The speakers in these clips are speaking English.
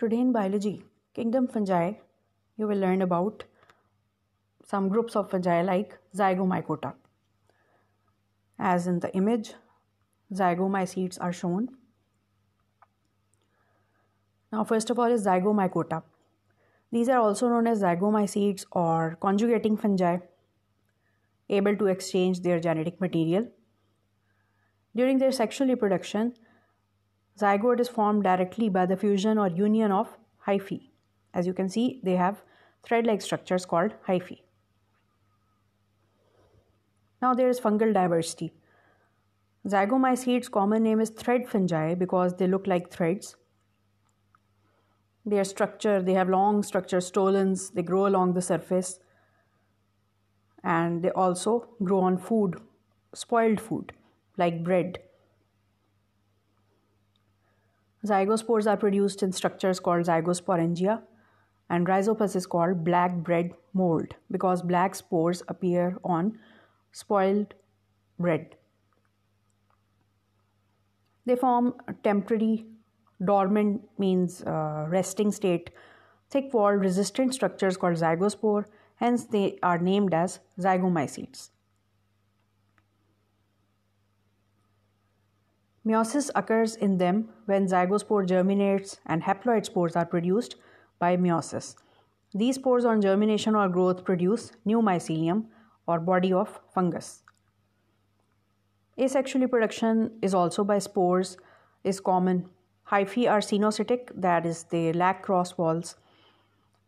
Today in biology, kingdom fungi, you will learn about some groups of fungi like zygomycota. As in the image, zygomycetes are shown. Now, first of all, is zygomycota. These are also known as zygomycetes or conjugating fungi, able to exchange their genetic material. During their sexual reproduction, Zygote is formed directly by the fusion or union of hyphae. As you can see, they have thread-like structures called hyphae. Now there is fungal diversity. Zygomycetes' common name is thread fungi because they look like threads. Their structure, they have long structure stolons, they grow along the surface and they also grow on food, spoiled food like bread. Zygospores are produced in structures called zygosporangia, and rhizopus is called black bread mold because black spores appear on spoiled bread. They form temporary, dormant means uh, resting state, thick walled resistant structures called zygospore, hence, they are named as zygomycetes. Meiosis occurs in them when zygospore germinates and haploid spores are produced by meiosis. These spores on germination or growth produce new mycelium or body of fungus. Asexual reproduction is also by spores is common. Hyphae are cenocytic, that is, they lack cross walls.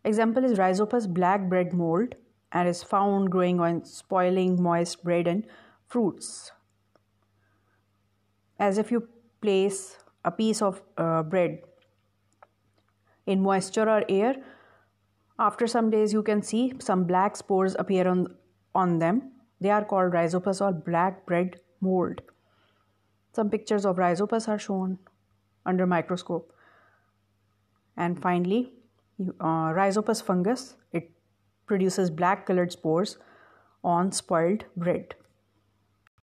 Example is Rhizopus black bread mold and is found growing on spoiling moist bread and fruits as if you place a piece of uh, bread in moisture or air. After some days you can see some black spores appear on on them. They are called rhizopus or black bread mold. Some pictures of rhizopus are shown under microscope. And finally uh, rhizopus fungus it produces black colored spores on spoiled bread